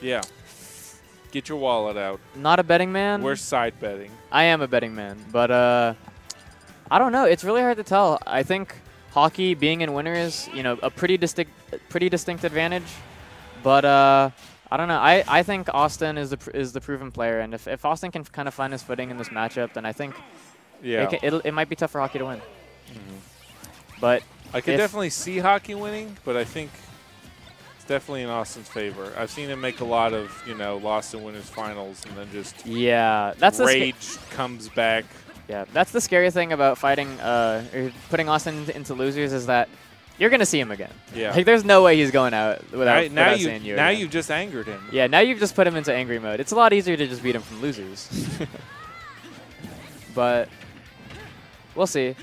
Yeah. Get your wallet out. Not a betting man. We're side betting. I am a betting man, but uh, I don't know. It's really hard to tell. I think Hakii being in winter is you know a pretty distinct, pretty distinct advantage, but uh, I don't know. I, I think Awestin is the pr- is the proven player, and if, if Awestin can kind of find his footing in this matchup, then I think Yeah. it, ca- it'll, it might be tough for Hakii to win. But I could definitely see Hakii winning, but I think definitely in Awestin's favor. I've seen him make a lot of, you know, lost and winners finals and then just yeah, that's the rage comes back. yeah that's the scary thing about fighting uh, or putting Awestin into, into losers is that you're gonna see him again. Yeah. Like there's no way he's going out without, Right, now without you seeing you. now again. you've just angered him. Yeah, now you've just put him into angry mode. It's a lot easier to just beat him from losers. but we'll see.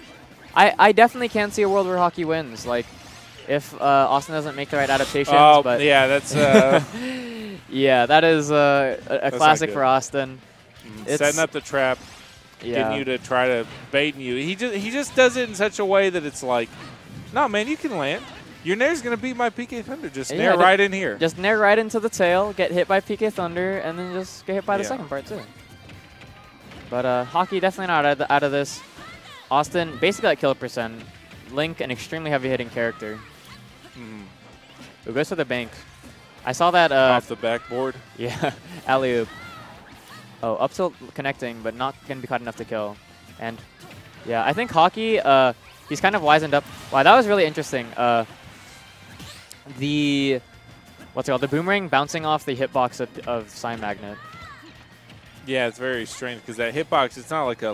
I, I definitely can see a world where Hakii wins. Like, if uh, Awestin doesn't make the right adaptations. Oh, but yeah, that's uh, yeah, that is uh, a, a classic for Awestin. It's- setting up the trap, Yeah. getting you to try to bait you. He just he just does it in such a way that it's like, no man, you can land. Your nair's gonna beat my PK Thunder. Just Yeah, nair right in here. Just nair right into the tail, get hit by PK Thunder, and then just get hit by the second part too. But uh, Hakii definitely not out of, out of this. Awestin basically at kill percent. Link an extremely heavy hitting character. Mhm. Who goes to the bank. I saw that. Uh, Off the backboard. yeah, alley oop. Oh, up tilt connecting, but not gonna be caught enough to kill. And yeah, I think Hakii. Uh, he's kind of wizened up. Wow, that was really interesting. Uh, the what's it called? The boomerang bouncing off the hitbox of, of Side Magnet. Yeah, it's very strange because that hitbox, it's not like a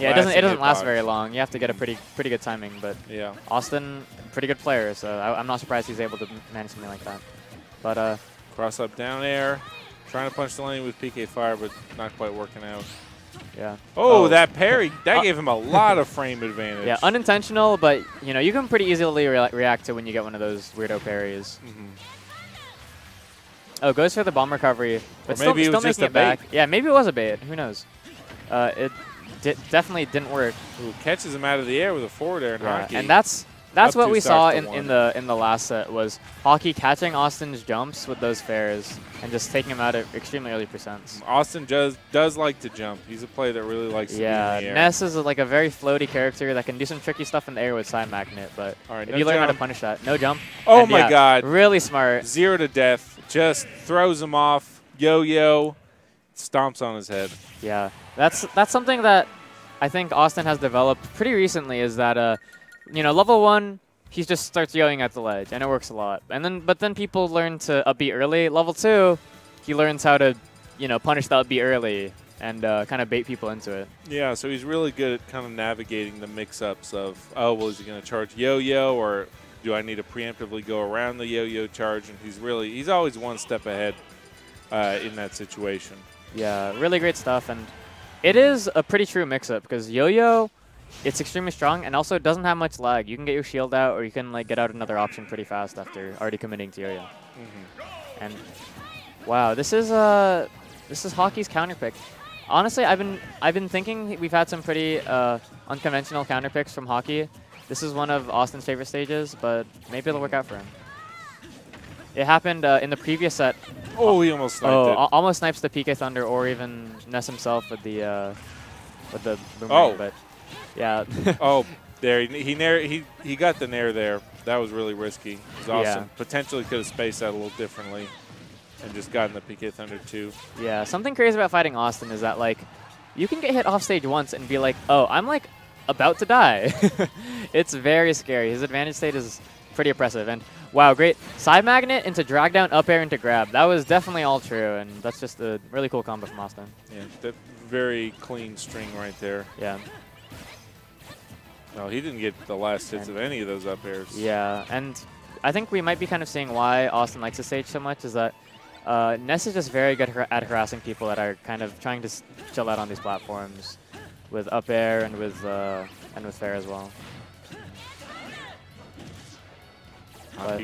Yeah, it doesn't. It doesn't last very long. You have to get a pretty pretty good timing. But Yeah. Awestin, pretty good player, so I, I'm not surprised he's able to manage something like that. But uh, Cross up down air. Trying to punch the lane with PK Fire, but not quite working out. yeah. Oh, Oh. that parry. That Uh, gave him a lot of frame advantage. Yeah, unintentional, but you know you can pretty easily rea react to when you get one of those weirdo parries. Mhm. Oh, goes for the bomb recovery, but still, maybe still just making a it back. Yeah, maybe it was a bait. Who knows? Uh, it definitely didn't work. Ooh, catches him out of the air with a forward air Yeah, Hakii. and that's that's what we saw in, in the in the last set was Hakii catching Awestin's jumps with those fairs and just taking him out at extremely early percents. Awestin does does like to jump. He's a player that really likes Yeah, to be in the air. Ness is like a very floaty character that can do some tricky stuff in the air with side magnet, but All right, if no you learn how to punish that, no jump. Oh And my yeah, God. really smart. Zero to death. Just throws him off. Yo-yo. Stomps on his head. Yeah, that's that's something that I think Awestin has developed pretty recently. Is that uh, you know, level one, he just starts yoing at the ledge, and it works a lot. And then, but then people learn to upbeat early. Level two, he learns how to, you know, punish the upbeat early and uh, kind of bait people into it. Yeah, so he's really good at kind of navigating the mix-ups of, oh, well, is he going to charge yo-yo or do I need to preemptively go around the yo-yo charge? And he's really, he's always one step ahead uh, in that situation. Yeah, really great stuff, and it is a pretty true mix-up because yo-yo, it's extremely strong and also it doesn't have much lag. You can get your shield out, or you can like get out another option pretty fast after already committing to yo-yo. And wow, this is uh, this is Hakii's counter pick. Honestly, I've been I've been thinking we've had some pretty uh, unconventional counter picks from Hakii. This is one of Awestin's favorite stages, but maybe it'll work out for him. It happened uh, in the previous set. Oh, he almost sniped Oh, it. almost snipes the PK Thunder or even Ness himself with the uh, with the boomerang. Oh. But yeah, oh, there he he, he he got the nair there. That was really risky. It was awesome. Yeah. Potentially could have spaced that a little differently, and just gotten the PK Thunder too. yeah. Something crazy about fighting Awestin is that like you can get hit off stage once and be like, oh, I'm like about to die. it's very scary. His advantage state is pretty oppressive. And wow, great side magnet into drag down, up air into grab. That was definitely all true, and that's just a really cool combo from Awestin. Yeah, that very clean string right there. Yeah. No, he didn't get the last hits of any of those up airs. Yeah, and I think we might be kind of seeing why Awestin likes the stage so much is that uh, Ness is just very good har- at harassing people that are kind of trying to s- chill out on these platforms with up air and with uh, and with fair as well.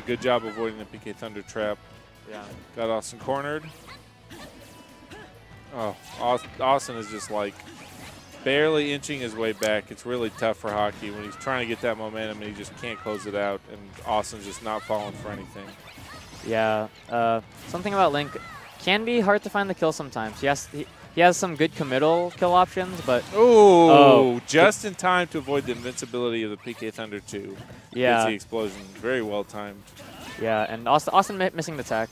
Good job avoiding the PK Thunder trap. Yeah. Got Awestin cornered. Oh, Aus- Awestin is just like barely inching his way back. It's really tough for Hakii when he's trying to get that momentum and he just can't close it out. And Awestin's just not falling for anything. Yeah. Uh, something about Link. can be hard to find the kill sometimes. Yes, he, he has some good committal kill options, but Ooh, Oh. just in time to avoid the invincibility of the PK Thunder 2. Gets the explosion. Very well timed. yeah, and Awestin, Awestin missing the tech.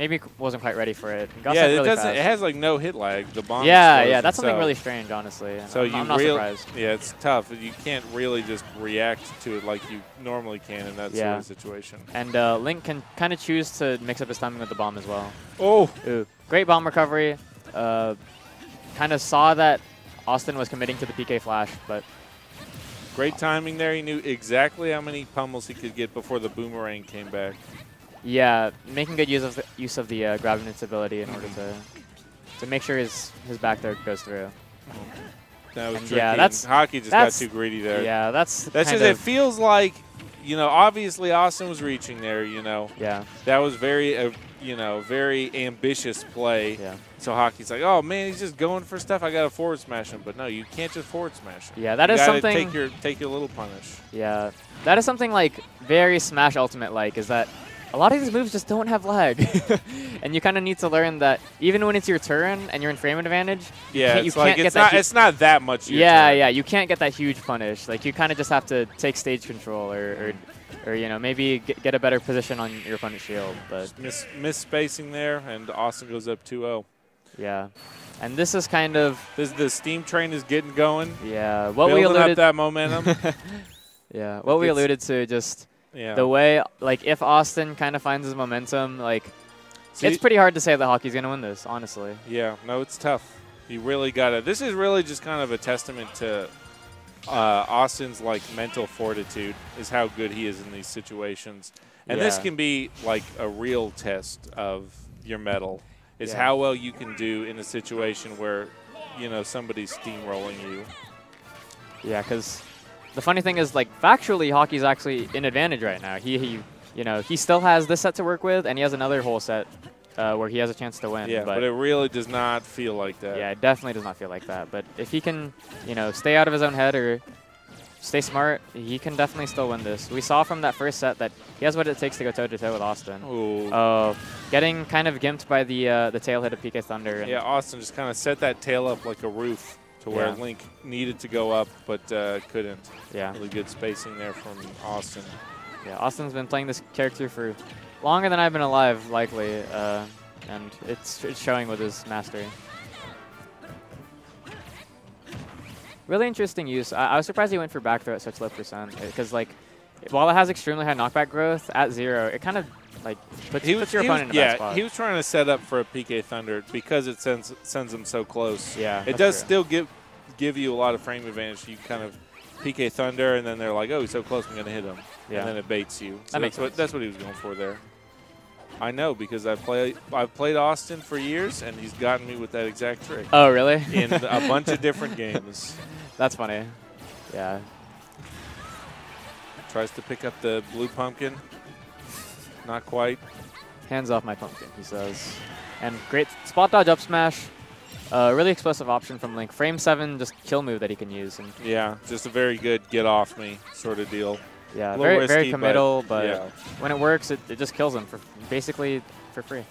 Maybe wasn't quite ready for it. Yeah, it really doesn't. fast. It has like no hit lag. The bomb. yeah, yeah, that's something itself. really strange, honestly. and So I'm, you I'm not surprised. Yeah, it's tough. You can't really just react to it like you normally can in that Yeah. sort of situation. And uh, Link can kind of choose to mix up his timing with the bomb as well. Oh, Ooh, great bomb recovery. Uh, kind of saw that Awestin was committing to the PK flash, but great timing there. He knew exactly how many pummels he could get before the boomerang came back. Yeah, making good use of the, use of the uh, grab ability in order to to make sure his his back throw goes through. That was tricky. yeah, that's- Hakii just got too greedy there. Yeah, that's That's just. It feels like, you know, obviously Awestin was reaching there. You know, yeah, that was very, uh, you know, very ambitious play. yeah, So Hakii's like, oh man, he's just going for stuff. I got to forward smash him, but no, you can't just forward smash him. yeah. That you is something. Take your take your little punish. Yeah, that is something like very Smash Ultimate like is that a lot of these moves just don't have lag, and you kind of need to learn that even when it's your turn and you're in frame advantage. Yeah, can't- you it's like can't get that not it's not that much. Yeah, turn. yeah, you can't get that huge punish. Like you kind of just have to take stage control or, or, or you know maybe get, get a better position on your opponent's shield. But Miss miss spacing there, and Awestin goes up 2-0. yeah, and this is kind of This the steam train is getting going. yeah what we building up alluded. that momentum. yeah, what we alluded to just yeah. the way like if Awestin kind of finds his momentum like. See- it's pretty hard to say that Hakii's gonna win this, honestly. Yeah, no, it's tough. You really got to. This is really just kind of a testament to uh, Awestin's like mental fortitude, is how good he is in these situations, and this can be like a real test of your metal. Is Yeah. how well you can do in a situation where you know somebody's steamrolling you. Yeah, because the funny thing is, like, factually, Hakii's actually in advantage right now. He, he, you know, he still has this set to work with, and he has another whole set uh, where he has a chance to win. Yeah, but, it really does not feel like that. yeah, it definitely does not feel like that. But if he can, you know, stay out of his own head or stay smart, he can definitely still win this. We saw from that first set that he has what it takes to go toe to toe with Awestin. Ooh. Oh, getting kind of gimped by the uh, the tail hit of PK Thunder. Yeah, Awestin just kind of set that tail up like a roof to where Yeah. Link needed to go up but uh, couldn't. yeah, Really good spacing there from Awestin. yeah. Awestin's been playing this character for longer than I've been alive, likely, uh, and it's it's showing with his mastery. Really interesting use. I, I was surprised he went for back throw at such low percent because like while it has extremely high knockback growth at zero, it kind of like puts, He puts was, your he opponent was- in a yeah, spot. he was trying to set up for a PK Thunder because it sends sends him so close. yeah, it does true. still give give you a lot of frame advantage. You kind of PK Thunder, and then they're like, "Oh, he's so close, I'm going to hit him," Yeah. and then it baits you. So That makes that's what sense. that's what he was going for there. I know because I play I've played Awestin for years, and he's gotten me with that exact trick Oh really? in a bunch of different games. That's funny. Yeah. Tries to pick up the blue pumpkin. Not quite. Hands off my pumpkin, he says. And great spot dodge up smash. Uh, really explosive option from Link. Frame 7, just kill move that he can use. And Yeah, just a very good get off me sort of deal. yeah, very, very risky, but committal, but, yeah. when it works, it, it just kills him for basically for free.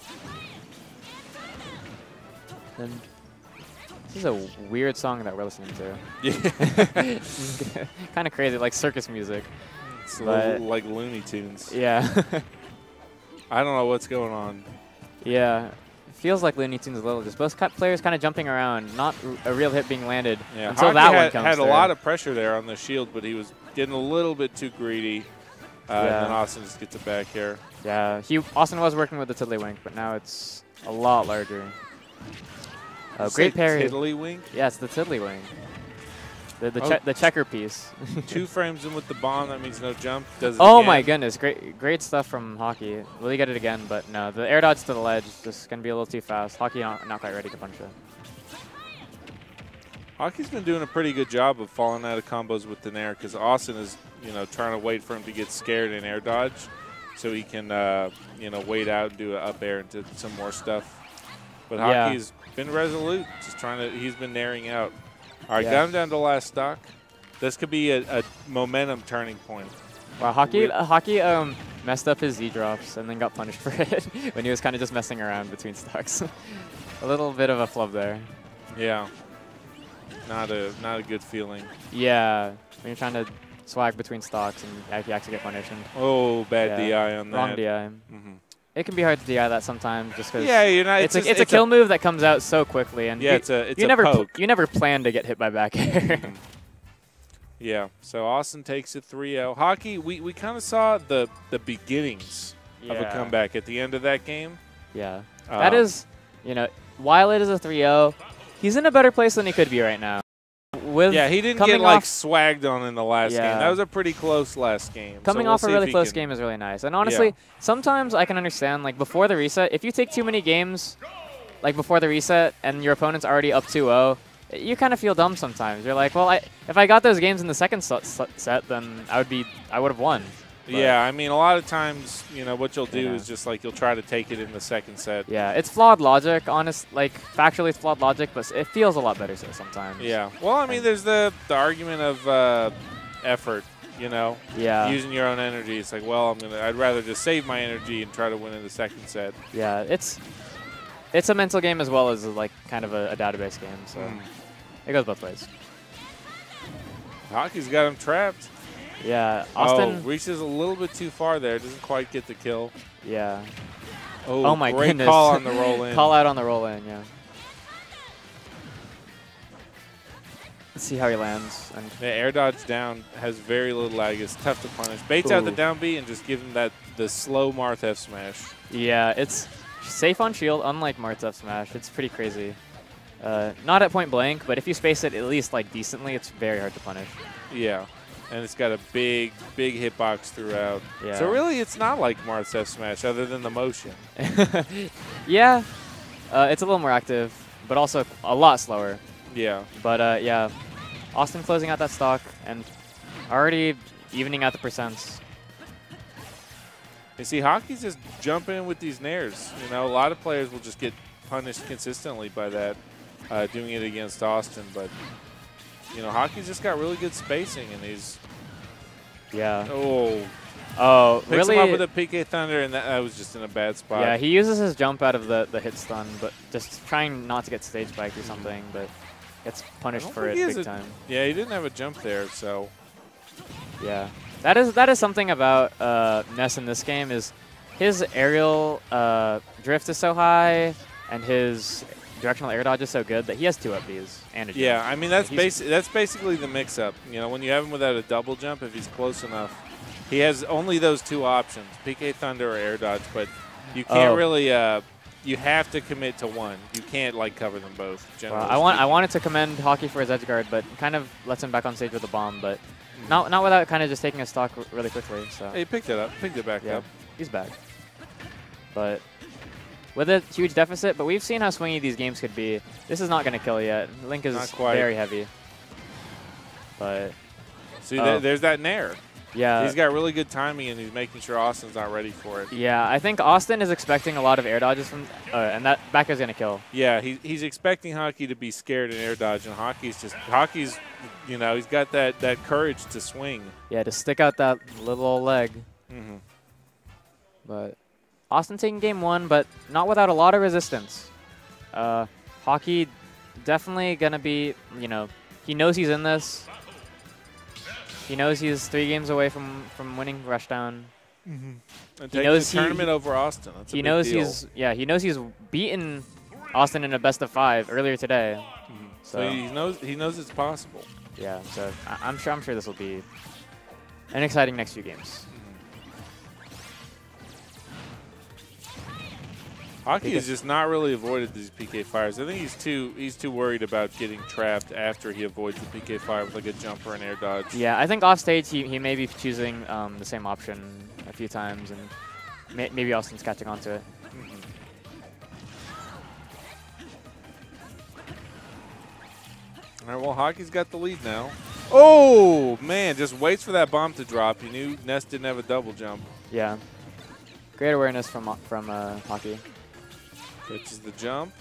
And this is a weird song that we're listening to. Yeah. kind of crazy, like circus music. It's But- like Looney Tunes. Yeah. I don't know what's going on. yeah. It feels like Looney Tunes a little. Just both cut players kind of jumping around, not a real hit being landed Yeah, until Hakii that had, one comes had a lot of pressure there on the shield, but he was getting a little bit too greedy. Uh, Yeah. And then Awestin just gets it back here. Yeah, he Awestin was working with the Tiddlywink, but now it's a lot larger. You great parry. Tiddlywink. Yeah, it's the Tiddlywink. The the, Oh. che- the checker piece. Two frames in with the bomb. That means no jump. Does it oh again. my goodness, great great stuff from Hakii. Will he get it again? But no, the air dodge to the ledge is just gonna be a little too fast. Hakii not, not quite ready to punch it. Hakii's been doing a pretty good job of falling out of combos with the air because Awestin is, you know, trying to wait for him to get scared and air dodge, so he can, uh, you know, wait out and do an up air into some more stuff. But Yeah. Hakii's been resolute, just trying to. He's been narrowing out. All right, Yeah. got him down to last stock. This could be a, a momentum turning point. Wow, Hakii uh, Hakii um messed up his Z drops and then got punished for it when he was kind of just messing around between stocks. a little bit of a flub there. Yeah. Not a not a good feeling. Yeah, when you're trying to swag between stocks and you actually get punished. And Oh, bad Yeah. DI on that. wrong DI. hmm It can be hard to DI that sometimes just because Yeah, you're not. it's, It's, a, just- it's, a kill move that comes out so quickly. and Yeah, you, it's a it's you a never poke. you never plan to get hit by back air. Mhm. Yeah. So Awestin takes it 3-0. Hakii, we, we kind of saw the the beginnings of a comeback at the end of that game. Yeah. That Um, is, you know, while it is a 3-0, he's in a better place than he could be right now. With Yeah, he didn't get like swagged on in the last game. That was a pretty close last game. So coming we'll off a really close game is really nice. And honestly, sometimes I can understand like before the reset, if you take too many games like before the reset and your opponent's already up 2-0, you kind of feel dumb sometimes. You're like, well, I, if I got those games in the second set then I would be I would have won. But- Yeah, I mean, a lot of times, you know, what you'll do Yeah. is just like you'll try to take it in the second set. Yeah, it's flawed logic, honest like factually it's flawed logic, but it feels a lot better so sometimes. Yeah. Well, I mean, there's the the argument of uh, effort. You know, Yeah. using your own energy. It's like, well, I'm gonna. I'd rather just save my energy and try to win in the second set. Yeah, it's it's a mental game as well as like kind of a, a database game, so Mm. it goes both ways. Hakii's got him trapped. Yeah, Awestin. Oh, reaches a little bit too far there. Doesn't quite get the kill. yeah, Oh, Oh my great goodness. call on the roll in. call out on the roll in. Yeah. Let's see how he lands. And The air dodge down has very little lag. It's tough to punish. Baits out the Ooh. down B and just give him that the slow Marth F smash. yeah, it's safe on shield, unlike Marth F smash. It's pretty crazy. Uh, not at point blank, but if you space it at least like decently, it's very hard to punish. Yeah. And it's got a big, big hitbox throughout. Yeah. So really, it's not like Marth's F smash other than the motion. yeah, uh, it's a little more active, but also a lot slower. Yeah. But uh, yeah, Awestin closing out that stock and already evening out the percents. You see, Hakii's just jumping in with these nairs. You know, a lot of players will just get punished consistently by that, uh, doing it against Awestin. But you know, Hakii's just got really good spacing, and he's Yeah. oh Oh, picks really? him up with a PK Thunder, and that, that was just in a bad spot. yeah, he uses his jump out of the, the hit stun, but just trying not to get stage spiked or something, but gets punished for it think he has big a- time. yeah, he didn't have a jump there, so Yeah, that is that is something about uh, Ness in this game is his aerial uh, drift is so high and his directional air dodge is so good that he has two up Bs and a jump. yeah. I mean, that's basi- that's basically the mix-up. You know, when you have him without a double jump, if he's close enough, he has only those two options: PK Thunder or air dodge. But you can't Oh. really. Uh, you have to commit to one. You can't like cover them both. Well, I want I wanted to commend Hakii for his edge guard, but kind of lets him back on stage with a bomb, but Mm-hmm. not not without kind of just taking a stock really quickly. So he picked it up. Picked it back yeah, up. he's back. But with a huge deficit, but we've seen how swingy these games could be. This is not going to kill yet. Link is very heavy. But See, Oh. there, there's that nair. yeah, he's got really good timing, and he's making sure Awestin's not ready for it. yeah. I think Awestin is expecting a lot of air dodges from, uh, and that back is going to kill. Yeah, he, he's expecting Hakii to be scared and air dodge, and Hakii's just Hakii's, you know, he's got that that courage to swing. Yeah, to stick out that little old leg. Mm-hmm. But Awestin taking game one, but not without a lot of resistance. Uh, Hakii definitely going to be, you know, he knows he's in this. He knows he's three games away from, from winning Rushdown. And He knows the he- tournament over Awestin. That's a He big knows deal. he's, yeah, he knows he's beaten Awestin in a best of five earlier today. Mhm. So, So he knows he knows it's possible. yeah, so I, I'm sure I'm sure this will be an exciting next few games. Hakii has just not really avoided these PK fires. I think he's too he's too worried about getting trapped after he avoids the PK fire with like a jump or an air dodge. Yeah, I think off stage he, he may be choosing um, the same option a few times, and may, maybe Awestin's catching on to it. Mhm. All right, well, Hakii's got the lead now. Oh, man, just waits for that bomb to drop. He knew Ness didn't have a double jump. Yeah, great awareness from from uh, Hakii. Catches the jump.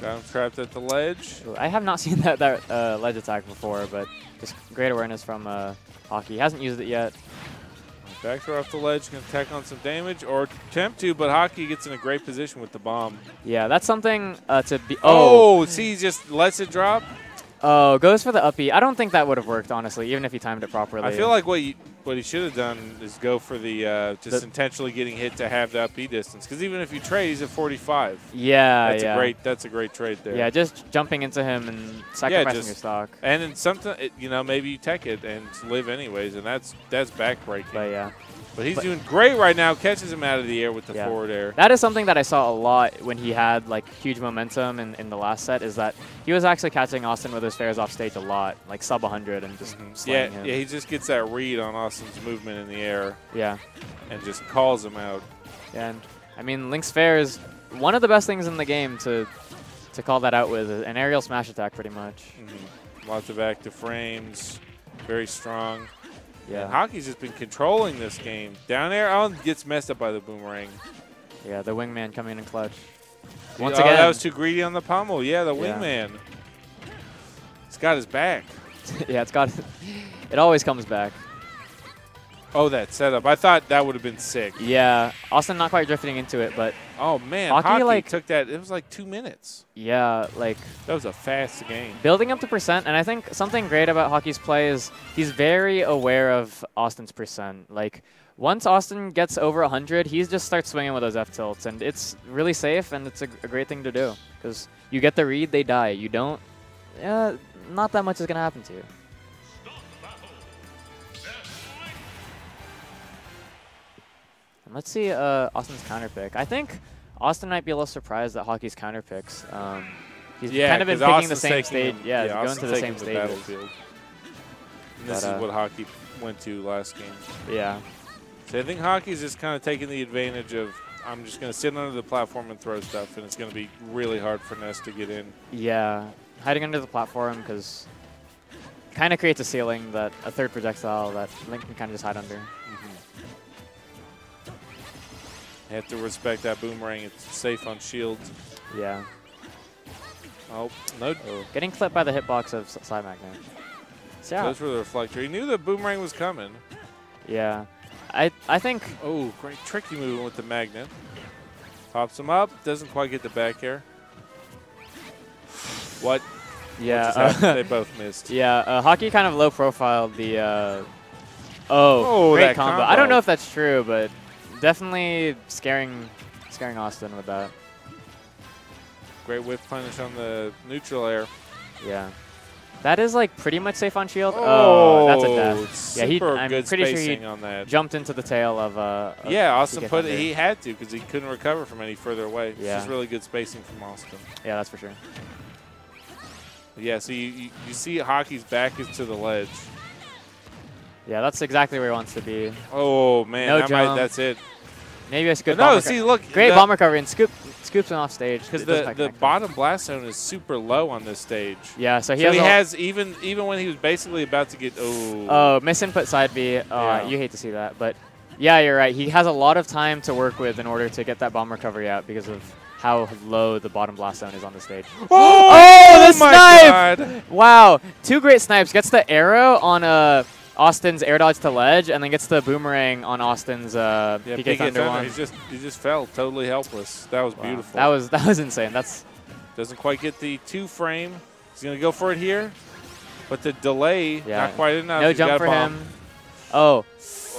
Got him trapped at the ledge. I have not seen that that uh, ledge attack before, but just great awareness from uh, Hakii. Hasn't used it yet. Back throw off the ledge, going to tack on some damage or attempt to, but Hakii gets in a great position with the bomb. Yeah, that's something uh, to be. Oh. Oh, see, he just lets it drop. Oh, goes for the up I don't think that would have worked, honestly, even if he timed it properly. I feel like what you, what he should have done is go for the uh, just The- intentionally getting hit to have the up B distance. Because even if you trade, he's at 45. Yeah, That's yeah. a great. That's a great trade there. Yeah, just jumping into him and sacrificing just- your stock. And then something, you know, maybe you tech it and live anyways, and that's that's backbreaking. But yeah, But he's But- doing great right now. Catches him out of the air with the Yeah. forward air. that is something that I saw a lot when he had like huge momentum in, in the last set. Is that he was actually catching Awestin with his fairs off stage a lot, like sub 100 and just Mhm. Yeah, slaying him. yeah. He just gets that read on Awestin's movement in the air yeah. and just calls him out. And I mean, Link's fair is one of the best things in the game to to call that out with an aerial smash attack, pretty much. Mhm. Lots of active frames. Very strong. Yeah. And Hakii's just been controlling this game. Down air, oh, gets messed up by the boomerang. Yeah, the wingman coming in clutch. Once oh, again, that was too greedy on the pummel. Yeah, the Yeah. wingman. He's got his back. yeah, it's got. it always comes back. Oh, that setup. I thought that would have been sick. Yeah, Awestin not quite drifting into it, but Oh, man. Hakii, Hakii, like- took that. It was like two minutes. yeah, like That was a fast game. building up to percent. And I think something great about Hakii's play is he's very aware of Awestin's percent. Like once Awestin gets over 100, he just starts swinging with those F tilts, and it's really safe and it's a, a great thing to do because you get the read, they die. You don't. Yeah, not that much is gonna happen to you. And let's see uh, Awestin's counter pick. I think Awestin might be a little surprised that Hakii's counter picks. Um, he's Yeah, kind of been picking the same stage. him- Yeah, yeah going to the same the stages. battlefield. And this But, uh, is what Hakii went to last game. Yeah. So I think Hakii's just kind of taking the advantage of I'm just going to sit under the platform and throw stuff, and it's going to be really hard for Ness to get in. Yeah, hiding under the platform because kind of creates a ceiling that a third projectile that Link can kind of just hide under. You have to respect that boomerang. It's safe on shields. Yeah. Oh, no. Oh, getting clipped by the hitbox of Side Magnet. So yeah, Goes for the reflector. He knew the boomerang was coming. yeah. I I think Oh, great tricky movement with the magnet. Pops him up. Doesn't quite get the back air. What? yeah What uh, they both missed. yeah uh, Hakii kind of low profiled the. Uh, oh, Oh, great that combo. I don't know if that's true, but definitely scaring scaring Awestin with that. Great whip punish on the neutral air. Yeah. That is like pretty much safe on shield. Oh, that's a death. Yeah, he- I'm good pretty sure he on that. Jumped into the tail of uh. of Yeah, Awestin put it. He had to because he couldn't recover from any further away. It's Yeah. just really good spacing from Awestin. Yeah, that's for sure. Yeah, so you, you, you see Hakii's back is to the ledge. Yeah, that's exactly where he wants to be. Oh man, No that might, that's it. Maybe a good no, see, look, Great bomb recovery and scoop scoops him off stage because the the bottom blast zone is super low on this stage. Yeah, so he so has. he has even even when he was basically about to get oh Oh, misinput side B. Oh, Yeah. you hate to see that, but yeah, you're right. He has a lot of time to work with in order to get that bomb recovery out because of how low the bottom blast zone is on the stage. oh, the my snipe! Wow, two great snipes. Gets the arrow on uh, Awestin's air dodge to ledge, and then gets the boomerang on Awestin's uh, Yeah, PK PK Thunder Thunder. one. He just he just fell totally helpless. That was Wow. beautiful. That was that was insane. That's Doesn't quite get the two frame. He's gonna go for it here, but the delay Yeah. not quite enough. no He's jump for bomb. him. Oh,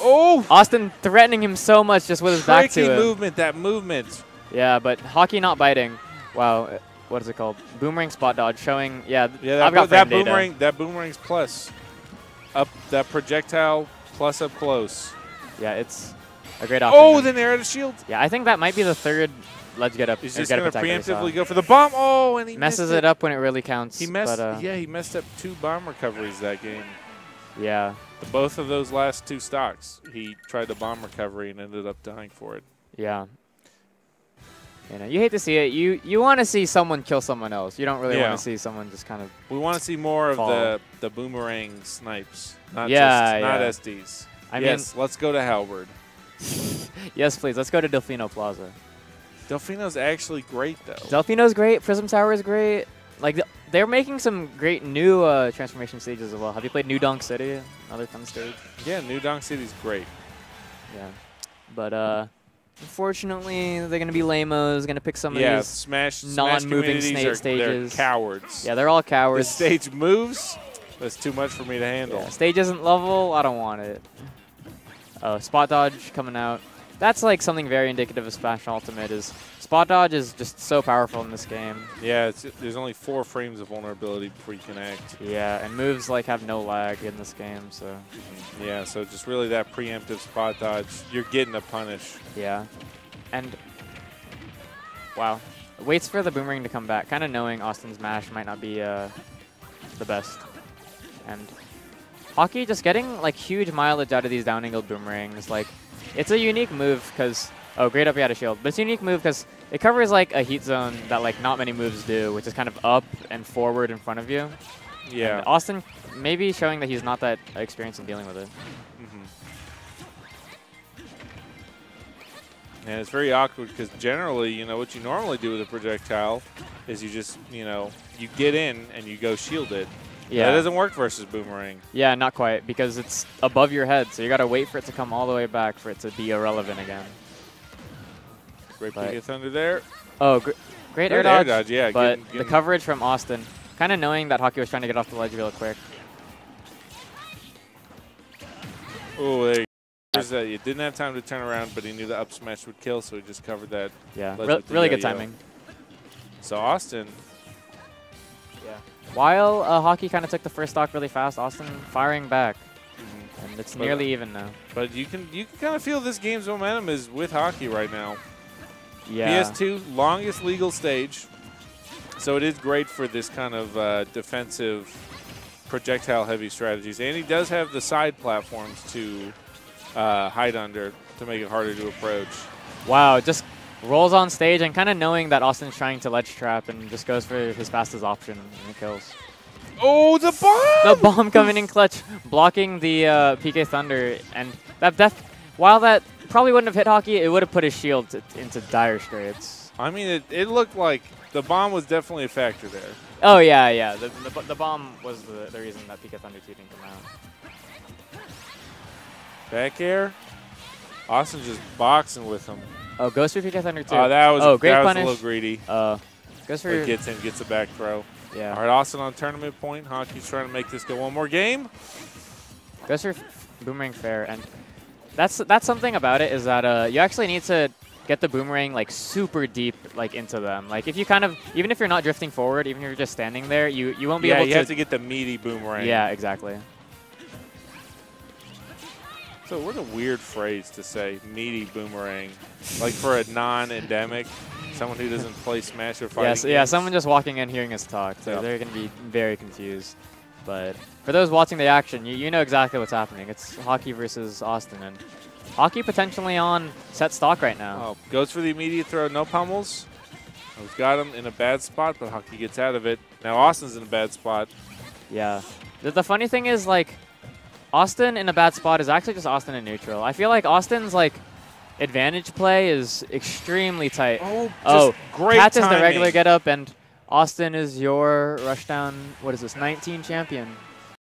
Oh, Awestin threatening him so much just with his back to him. movement. That movement. Yeah, but Hakii not biting. Wow, what is it called? Boomerang spot dodge showing. Yeah, Yeah, that, I've got that frame data. boomerang. That boomerang's plus. Up that projectile plus up close. Yeah, it's a great option. Oh, then air to shield. yeah, I think that might be the third ledge get up. He's just get up gonna attack that we saw. preemptively go for the bomb. Oh, and he Messes missed it up when it really counts. He messed. But, uh, yeah, he messed up two bomb recoveries that game. yeah, Both of those last two stocks, he tried the bomb recovery and ended up dying for it. yeah. You know, you hate to see it. You you want to see someone kill someone else. You don't really Yeah. want to see someone just kind of. We want to see more of the the boomerang snipes, not Yeah, just not yeah. SDs. I yes, let's go to Halberd. yes, please. Let's go to Delfino Plaza. Delfino's actually great though. Delfino's great. Prism Tower is great. Like they're making some great new uh, transformation stages as well. Have you played New Donk City? Another fun stage. yeah, New Donk City's great. Yeah. But uh, unfortunately, they're going to be lamos, going to pick some yeah, of these. smash non-moving snake stages. They're cowards. Yeah, they're all cowards. the stage moves. That's too much for me to handle. Yeah, stage isn't level. I don't want it. Oh, spot dodge coming out. That's like something very indicative of Smash Ultimate is spot dodge is just so powerful in this game. Yeah, it's, there's only four frames of vulnerability before you can act. Yeah, and moves like have no lag in this game, so Yeah, so just really that preemptive spot dodge. You're getting a punish. yeah. And wow, waits for the boomerang to come back, kind of knowing Awestin's mash might not be uh, the best. And Hakii just getting like huge mileage out of these down angled boomerangs. Like it's a unique move because oh great up you had a shield, but it's a unique move because it covers like a heat zone that like not many moves do, which is kind of up and forward in front of you. Yeah. And Awestin maybe showing that he's not that experienced in dealing with it. Mhm. And it's very awkward because generally, you know, what you normally do with a projectile is you just, you know, you get in and you go shield it. Yeah. That doesn't work versus boomerang. Yeah, not quite because it's above your head, so you gotta wait for it to come all the way back for it to be irrelevant again. Great But- PK Thunder there. Oh, gr great Great air air dodge. dodge, yeah, But getting- the coverage from Awestin, kind of knowing that Hakii was trying to get off the ledge real quick. Oh, there you that. You didn't have time to turn around, but he knew the up smash would kill, so he just covered that. Yeah, re really good timing. So Awestin. While uh, Hakii kind of took the first stock really fast, Awestin firing back, and it's But, nearly even now. but you can you can kind of feel this game's momentum is with Hakii right now. Yeah. PS2 longest legal stage, so it is great for this kind of uh, defensive projectile heavy strategies. And he does have the side platforms to uh, hide under to make it harder to approach. Wow, just rolls on stage and kind of knowing that Awestin's trying to ledge trap and just goes for his fastest option and kills. Oh, the bomb! The bomb coming in clutch, blocking the uh, PK Thunder, and that death, while that probably wouldn't have hit Hakii, it would have put his shield into dire straits. I mean, it, it looked like the bomb was definitely a factor there. Oh yeah, yeah. The, the, the bomb was the, the reason that PK Thunder 2 didn't come out. Back air. Awestin just boxing with him. Oh, goes for PK Thunder 2. Oh, that was oh, great that was punish. a little greedy. Uh, goes for But gets in, gets a back throw. yeah. All right, Awestin on tournament point. Hakii's trying to make this go one more game. Goes for boomerang fair, and that's that's something about it is that uh, you actually need to get the boomerang like super deep like into them. Like if you kind of even if you're not drifting forward, even if you're just standing there, you you won't be yeah, able you to. have to get the meaty boomerang. yeah, exactly. So what a weird phrase to say, meaty boomerang. like for a non-endemic, someone who doesn't play Smash or fighting Yeah, so, yeah. Someone just walking in hearing us talk, so Yeah. they're gonna be very confused. But for those watching the action, you, you know exactly what's happening. It's Hakii versus Awestin, and Hakii potentially on set stock right now. Oh, goes for the immediate throw, no pummels. He's got him in a bad spot, but Hakii gets out of it. Now Awestin's in a bad spot. Yeah. The, the funny thing is, like, Awestin in a bad spot is actually just Awestin in neutral. I feel like Awestin's, like, advantage play is extremely tight. Oh, just oh, great catches timing. the regular get up, and Awestin is your rushdown, what is this, 19 champion.